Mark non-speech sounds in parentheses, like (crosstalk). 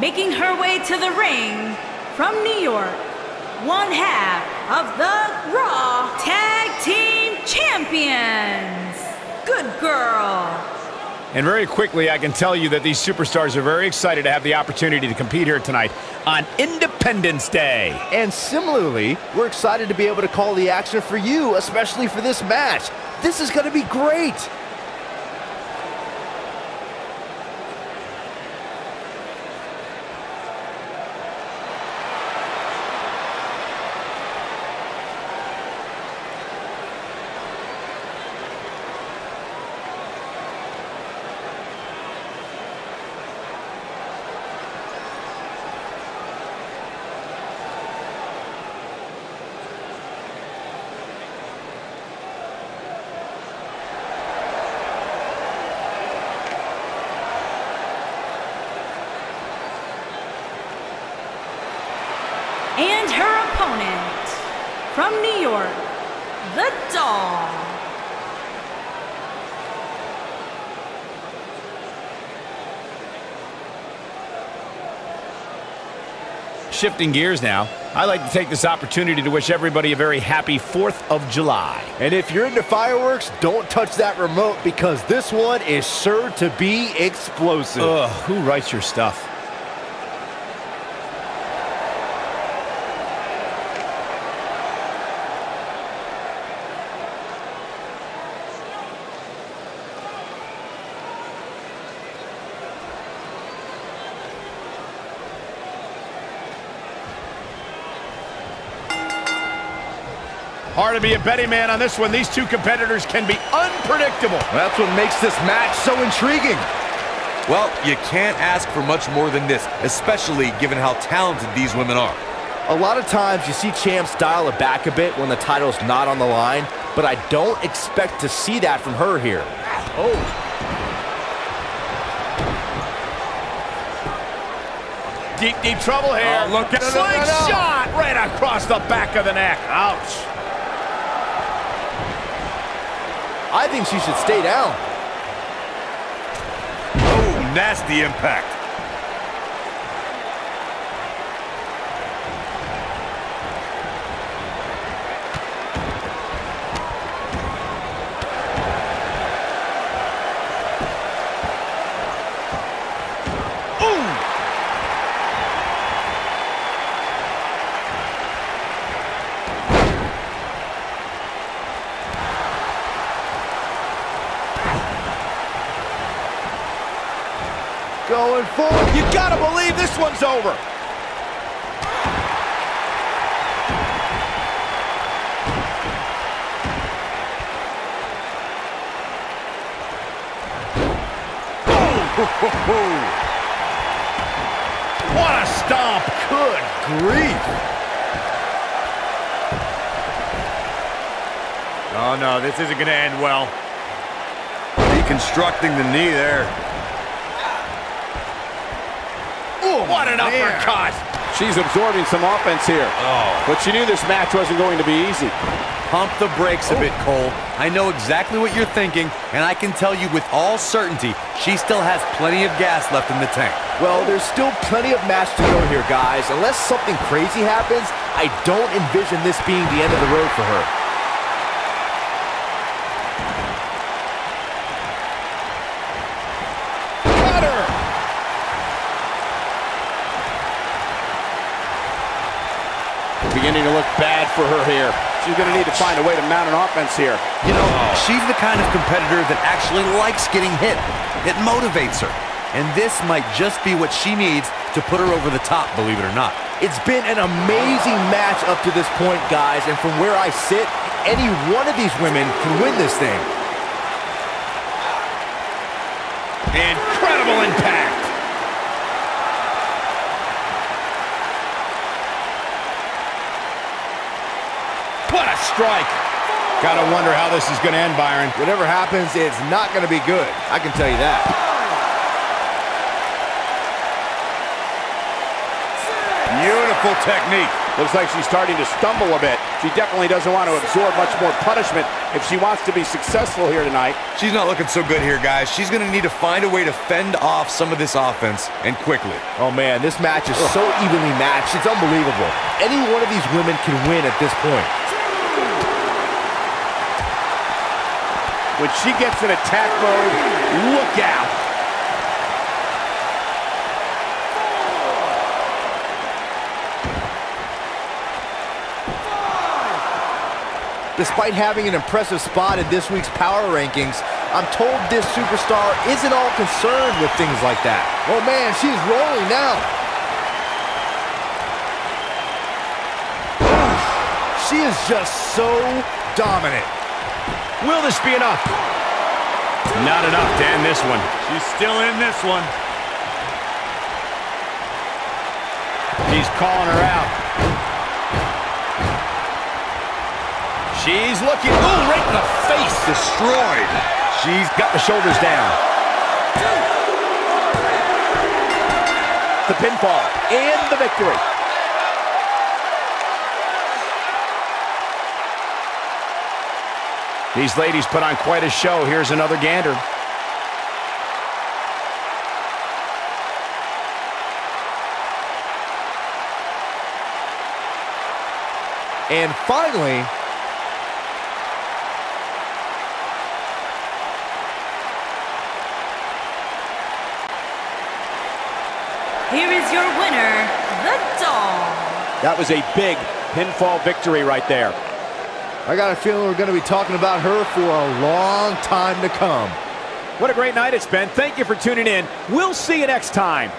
Making her way to the ring from New York, one half of the Raw Tag Team Champions. Good girl. And very quickly, I can tell you that these superstars are very excited to have the opportunity to compete here tonight on Independence Day. And similarly, we're excited to be able to call the action for you, especially for this match. This is going to be great. And her opponent from New York, the Doll. Shifting gears now, I'd like to take this opportunity to wish everybody a very happy 4th of July. And if you're into fireworks, don't touch that remote because this one is sure to be explosive. Ugh, who writes your stuff? Hard to be a betting man on this one. These two competitors can be unpredictable. That's what makes this match so intriguing. Well, you can't ask for much more than this, especially given how talented these women are. A lot of times you see champs dial it back a bit when the title's not on the line, but I don't expect to see that from her here. Oh. Deep, deep trouble here. Oh, look at- no, no, no, no. Slingshot right across the back of the neck. Ouch. I think she should stay down. Oh, nasty impact. Going. You gotta believe this one's over. (laughs) What a stomp. Good grief. Oh, no, this isn't going to end well. Deconstructing the knee there. Ooh, what an man. uppercut. She's absorbing some offense here. Oh. But she knew this match wasn't going to be easy. Pump the brakes a oh. bit, Cole. I know exactly what you're thinking, and I can tell you with all certainty, she still has plenty of gas left in the tank. Well, there's still plenty of match to go here, guys. Unless something crazy happens, I don't envision this being the end of the road for her. Beginning to look bad for her here. She's going to need to find a way to mount an offense here. You know, she's the kind of competitor that actually likes getting hit. It motivates her. And this might just be what she needs to put her over the top, believe it or not. It's been an amazing match up to this point, guys, and from where I sit, any one of these women can win this thing. Incredible impact. What strike. Gotta wonder how this is gonna end, Byron. Whatever happens, it's not going to be good. I can tell you that. Beautiful technique. Looks like she's starting to stumble a bit. She definitely doesn't want to absorb much more punishment if she wants to be successful here tonight. She's not looking so good here, guys. She's going to need to find a way to fend off some of this offense, and quickly. Oh, man, this match is so evenly matched. It's unbelievable. Any one of these women can win at this point. When she gets in attack mode, look out. Despite having an impressive spot in this week's power rankings, I'm told this superstar isn't all concerned with things like that. Oh man, she's rolling now. she is just so dominant. Will this be enough? Not enough to end this one. She's still in this one. He's calling her out. She's looking, ooh, right in the face. Destroyed. She's got the shoulders down. The pinfall and the victory. These ladies put on quite a show. Here's another gander. And finally, Here is your winner, the Doll. That was a big pinfall victory right there. I got a feeling we're going to be talking about her for a long time to come. What a great night it's been. Thank you for tuning in. We'll see you next time.